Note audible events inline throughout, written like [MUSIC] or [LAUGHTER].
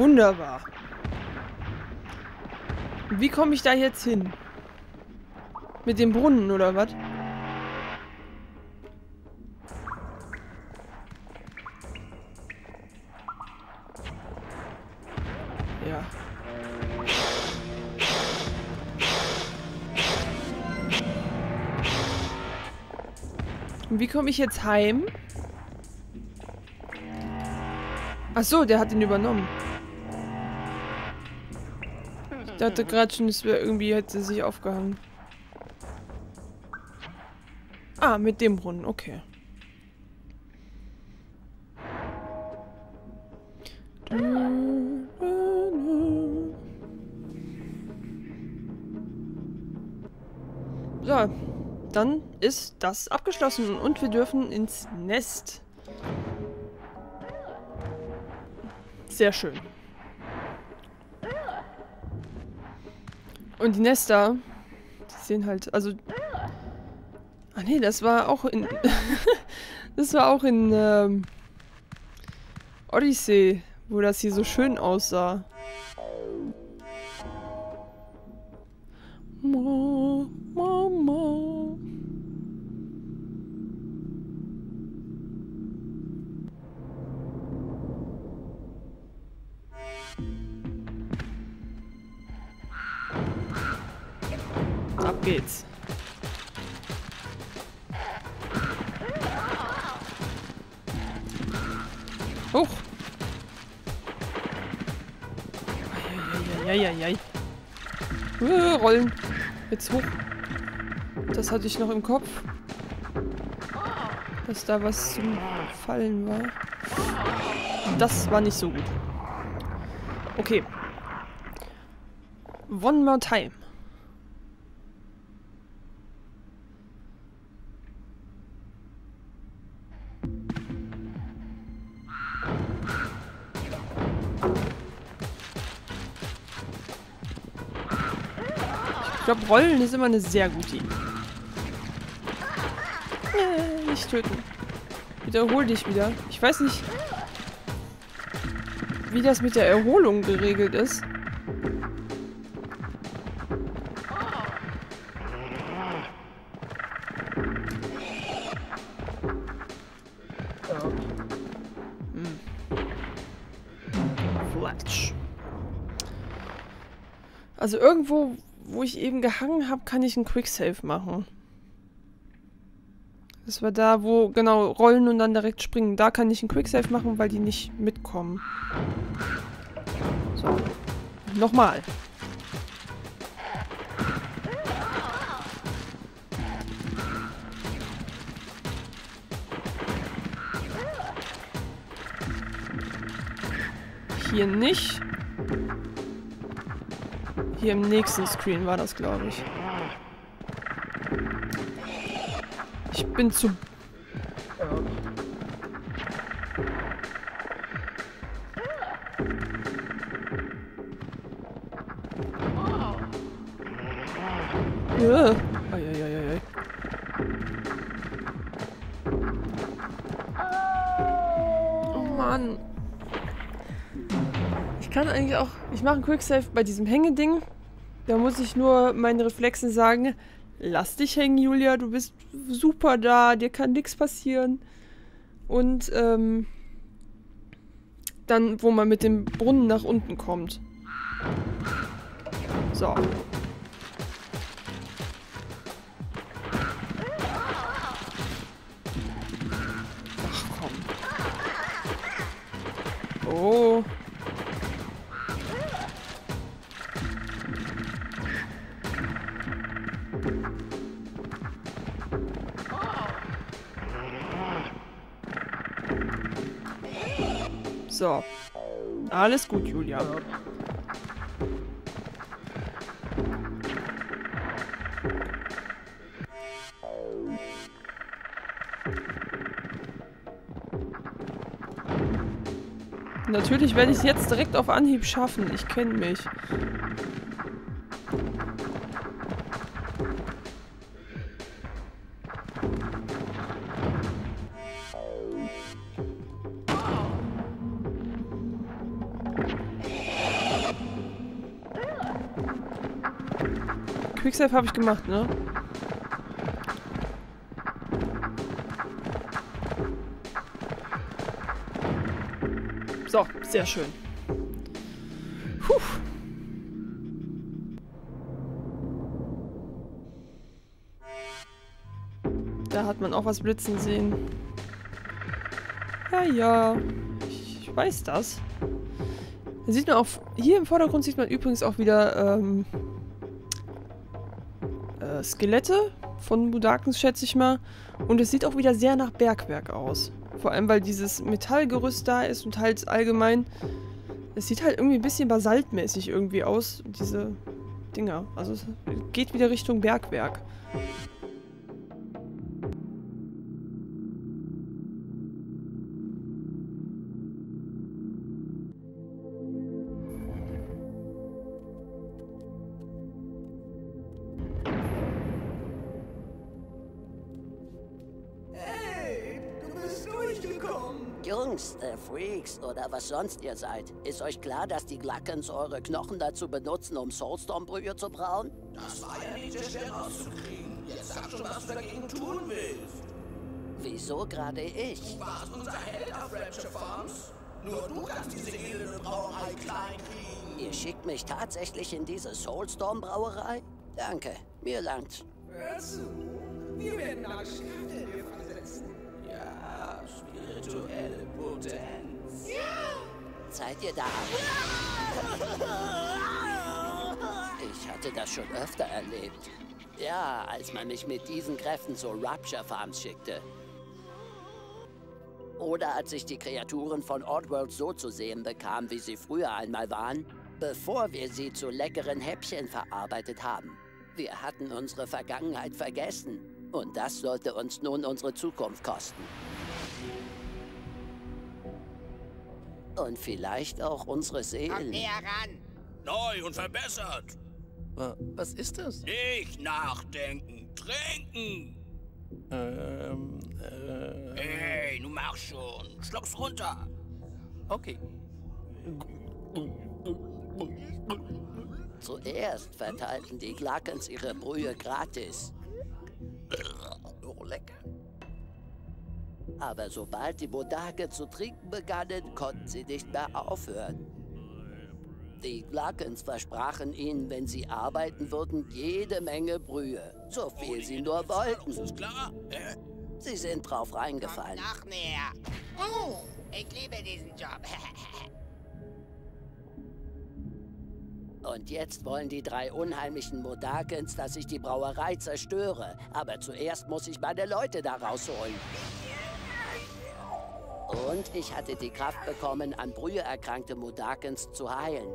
Wunderbar. Wie komme ich da jetzt hin? Mit dem Brunnen oder was? Ja. Und wie komme ich jetzt heim? Ach so, der hat ihn übernommen. Dachte gerade schon, es wäre irgendwie, hätte sich aufgehangen. Ah, mit dem Brunnen, okay. So, dann ist das abgeschlossen und wir dürfen ins Nest. Sehr schön. Und die Nester, die sehen halt, also... Ah nee, das war auch in... [LAUGHS] das war auch in ähm, Odyssey, wo das hier so schön aussah. Geht's. Hoch. Eieieiei. Äh, rollen. Jetzt hoch. Das hatte ich noch im Kopf. Dass da was zum Fallen war. Das war nicht so gut. Okay. One more time. Ich glaube, Rollen ist immer eine sehr gute Idee. Äh, nicht töten. Wiederhol dich wieder. Ich weiß nicht, wie das mit der Erholung geregelt ist. Fletch. Also irgendwo, wo ich eben gehangen habe, kann ich einen Quicksave machen. Das war da, wo, genau, rollen und dann direkt springen. Da kann ich einen Quicksave machen, weil die nicht mitkommen. So. Nochmal. Hier nicht. Hier im nächsten Screen war das, glaube ich. Ich bin zu... Ja. Ich mache einen Quicksave bei diesem Hängeding. Da muss ich nur meinen Reflexen sagen, lass dich hängen, Julia, du bist super da, dir kann nichts passieren. Und ähm, dann, wo man mit dem Brunnen nach unten kommt. So. Ach komm. Oh. So. Alles gut, Julia. Natürlich werde ich es jetzt direkt auf Anhieb schaffen. Ich kenne mich. Quicksave habe ich gemacht, ne? So, sehr schön. Puh. Da hat man auch was blitzen sehen. Ja, ja. Ich weiß das. Da sieht man auch... Hier im Vordergrund sieht man übrigens auch wieder ähm, Skelette von Budakens, schätze ich mal. Und es sieht auch wieder sehr nach Bergwerk aus. Vor allem, weil dieses Metallgerüst da ist und halt allgemein... Es sieht halt irgendwie ein bisschen basaltmäßig irgendwie aus, diese Dinger. Also es geht wieder Richtung Bergwerk. Äh, Freaks oder was sonst ihr seid, ist euch klar, dass die Glackens eure Knochen dazu benutzen, um Soulstorm-Brühe zu brauen? Das war ja nicht so schwer rauszukriegen. Jetzt sag schon, was du dagegen tun willst. Wieso gerade ich? Du warst unser Held auf Rapture Farms. Nur du kannst diese elende Brauerei klein kriegen. Ihr schickt mich tatsächlich in diese Soulstorm-Brauerei? Danke, mir langt. Hör zu. Wir werden magische Kräfte in dir freisetzen. Ja. Seid ihr da? Ich hatte das schon öfter erlebt. Ja, als man mich mit diesen Kräften zu Rapture Farms schickte. Oder als ich die Kreaturen von Oddworld so zu sehen bekam, wie sie früher einmal waren, bevor wir sie zu leckeren Häppchen verarbeitet haben. Wir hatten unsere Vergangenheit vergessen. Und das sollte uns nun unsere Zukunft kosten. Und vielleicht auch unsere Kommt Seelen. näher ran. Neu und verbessert. Wa- Was ist das? Nicht nachdenken, trinken. Ähm, äh, Hey, nun mach schon. Schluck's runter. okay. Zuerst verteilten die Glackens ihre Brühe gratis. Oh, lecker. Aber sobald die Bodake zu trinken begannen, konnten sie nicht mehr aufhören. Die Glackens versprachen ihnen, wenn sie arbeiten würden, jede Menge Brühe. So viel sie nur wollten. Ist klar? Sie sind drauf Kommt reingefallen. noch näher. Oh, ich liebe diesen Job. [LAUGHS] Und jetzt wollen die drei unheimlichen Modakens, dass ich die Brauerei zerstöre. Aber zuerst muss ich meine Leute da rausholen. Und ich hatte die Kraft bekommen, an Brühe erkrankte Modakens zu heilen.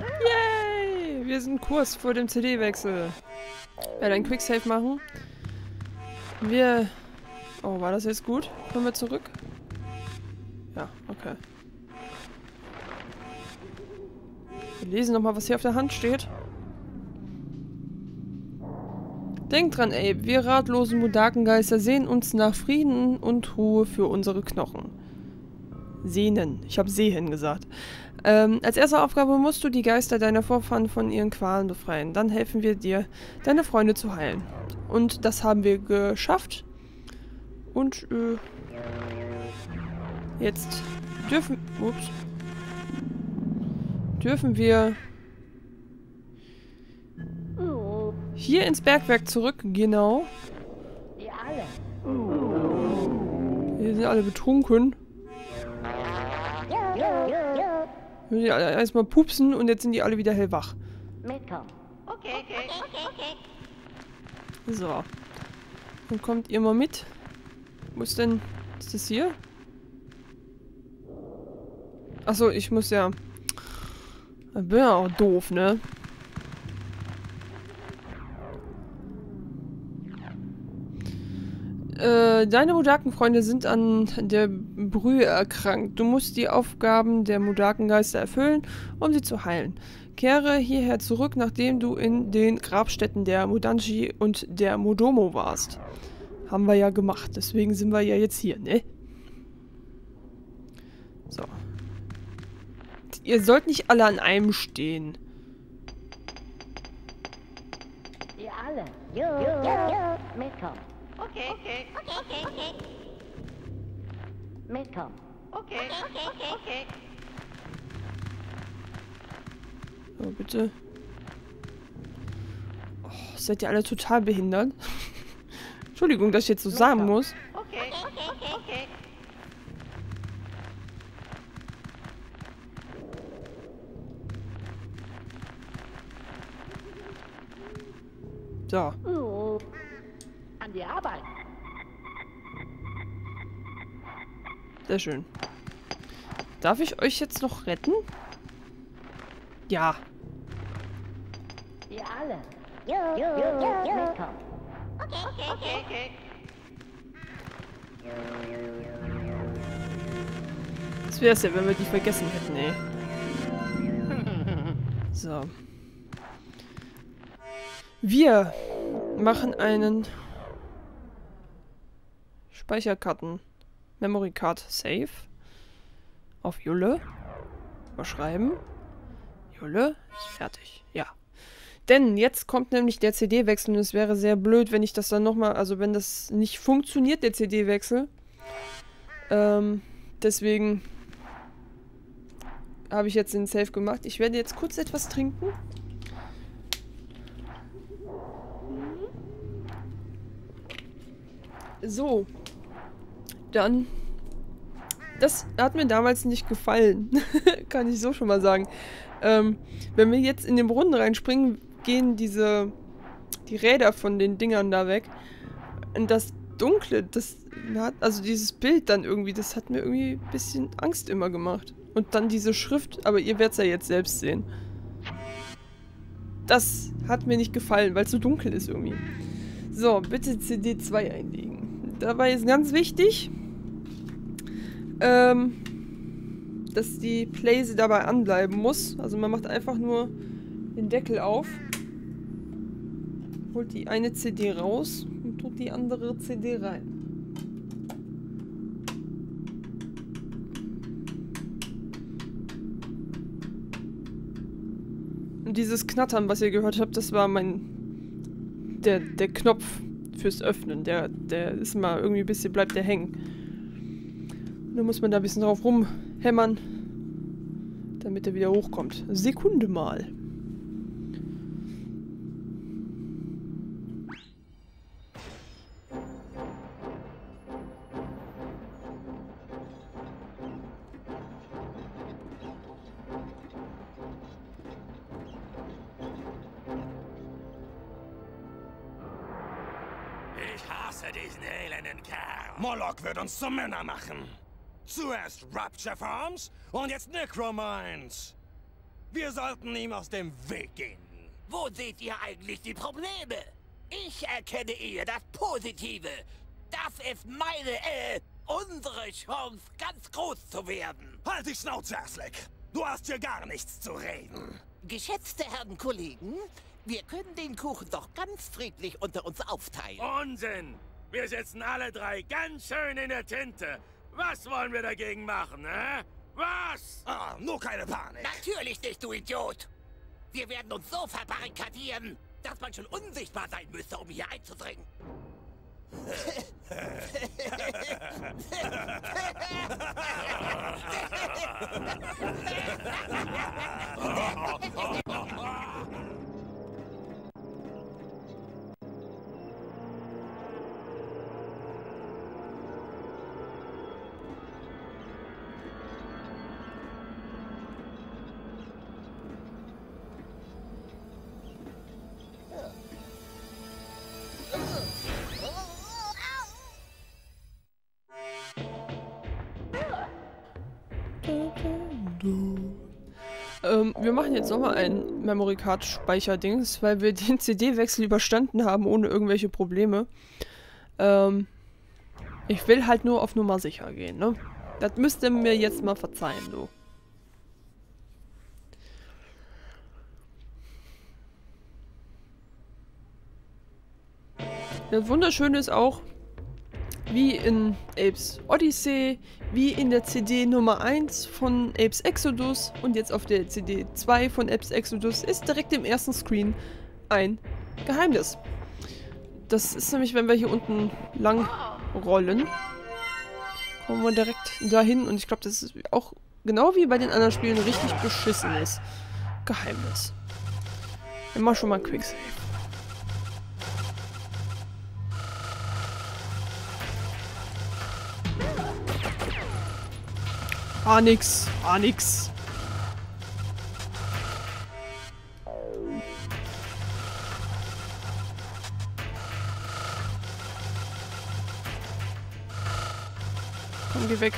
Yay! Wir sind Kurs vor dem CD-Wechsel. Werde ein Quicksave machen. Wir... Oh, war das jetzt gut? Kommen wir zurück? Ja, okay. Wir lesen nochmal, was hier auf der Hand steht. Denkt dran, ey, wir ratlosen Mudakengeister sehen uns nach Frieden und Ruhe für unsere Knochen. Sehnen. Ich habe sehen gesagt. Ähm, als erste Aufgabe musst du die Geister deiner Vorfahren von ihren Qualen befreien. Dann helfen wir dir, deine Freunde zu heilen. Und das haben wir geschafft. Und äh, jetzt dürfen, ups, dürfen wir hier ins Bergwerk zurück. Genau. Hier sind alle betrunken. Die alle erstmal pupsen und jetzt sind die alle wieder hellwach. So. Dann kommt ihr mal mit. Wo ist denn... Ist das hier? Achso, ich muss ja... Ich bin ja auch doof, ne? Deine Mudakenfreunde sind an der Brühe erkrankt. Du musst die Aufgaben der Mudakengeister erfüllen, um sie zu heilen. Kehre hierher zurück, nachdem du in den Grabstätten der Mudanji und der Modomo warst. Haben wir ja gemacht, deswegen sind wir ja jetzt hier, ne? So. Ihr sollt nicht alle an einem stehen. Ihr alle. Jo, jo, jo. Mitkommen. Okay, okay, okay, okay, okay. Mitkommen. Okay, okay, okay, okay. So, bitte. Oh, seid ihr alle total behindert? [LAUGHS] Entschuldigung, dass ich jetzt so sagen muss. Okay, okay, okay, okay. So. Uh, an die Arbeit. Sehr schön. Darf ich euch jetzt noch retten? Ja. Ihr alle. Jo, jo, jo, Mitkommen. Okay, okay, okay, okay. Das wäre es ja, wenn wir die vergessen hätten, ey. [LAUGHS] So. Wir machen einen Speicherkarten Memory Card Save auf Julle. Überschreiben. Julle ist fertig. Ja. Denn jetzt kommt nämlich der CD-Wechsel und es wäre sehr blöd, wenn ich das dann nochmal, also wenn das nicht funktioniert, der CD-Wechsel. Ähm, deswegen habe ich jetzt den Save gemacht. Ich werde jetzt kurz etwas trinken. So. Dann. Das hat mir damals nicht gefallen. [LAUGHS] Kann ich so schon mal sagen. Ähm, wenn wir jetzt in den Brunnen reinspringen, gehen diese. die Räder von den Dingern da weg. Und das Dunkle, das hat. also dieses Bild dann irgendwie, das hat mir irgendwie ein bisschen Angst immer gemacht. Und dann diese Schrift, aber ihr werdet es ja jetzt selbst sehen. Das hat mir nicht gefallen, weil es so dunkel ist irgendwie. So, bitte CD2 einlegen. Dabei ist ganz wichtig, ähm, dass die Playse dabei anbleiben muss. Also man macht einfach nur den Deckel auf, holt die eine CD raus und tut die andere CD rein. Und dieses Knattern, was ihr gehört habt, das war mein der, der Knopf fürs Öffnen. Der, der ist mal irgendwie ein bisschen, bleibt der hängen. Dann muss man da ein bisschen drauf rumhämmern, damit er wieder hochkommt. Sekunde mal. Ich hasse diesen elenden Kerl. Moloch wird uns zu Männer machen. Zuerst Rapture Farms und jetzt Necromines. Wir sollten ihm aus dem Weg gehen. Wo seht ihr eigentlich die Probleme? Ich erkenne eher das Positive. Das ist meine, äh, unsere Chance, ganz groß zu werden. Halt die Schnauze, Asleck. Du hast hier gar nichts zu reden. Geschätzte Herren Kollegen, wir können den Kuchen doch ganz friedlich unter uns aufteilen. Unsinn! Wir sitzen alle drei ganz schön in der Tinte. Was wollen wir dagegen machen, hä? Was? Ah, nur keine Panik. Natürlich nicht, du Idiot! Wir werden uns so verbarrikadieren, dass man schon unsichtbar sein müsste, um hier einzudringen. [LAUGHS] [LAUGHS] [LAUGHS] wir machen jetzt nochmal ein Memory Card Speicherdings, weil wir [LAUGHS] den CD-Wechsel überstanden haben ohne irgendwelche Probleme. Ähm, ich will halt nur auf Nummer sicher gehen, ne? Das müsst ihr mir jetzt mal verzeihen, du. Das Wunderschöne ist auch, wie in Apes Odyssey, wie in der CD Nummer 1 von Apes Exodus und jetzt auf der CD 2 von Apes Exodus ist direkt im ersten Screen ein Geheimnis. Das ist nämlich, wenn wir hier unten lang rollen, kommen wir direkt dahin und ich glaube, das ist auch genau wie bei den anderen Spielen richtig beschissenes Geheimnis. Immer schon mal Quicksave. Ah, nix. Ah, nix. Komm, geh weg.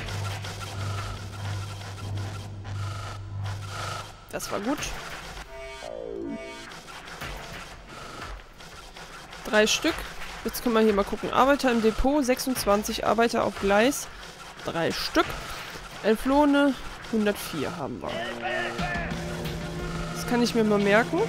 Das war gut. Drei Stück. Jetzt können wir hier mal gucken. Arbeiter im Depot, 26 Arbeiter auf Gleis. Drei Stück. Entflohene, 104 haben wir. Das kann ich mir mal merken.